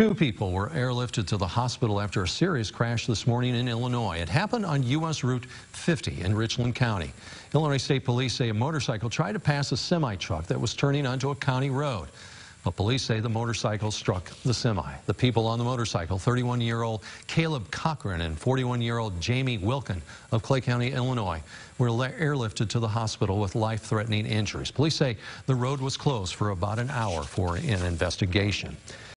Two people were airlifted to the hospital after a serious crash this morning in Illinois. It happened on U.S. Route 50 in Richland County. Illinois State Police say a motorcycle tried to pass a semi-truck that was turning onto a county road. But police say the motorcycle struck the semi. The people on the motorcycle, 31-year-old Caleb Cochran and 41-year-old Jamie Wilkin of Clay County, Illinois, were airlifted to the hospital with life-threatening injuries. Police say the road was closed for about an hour for an investigation.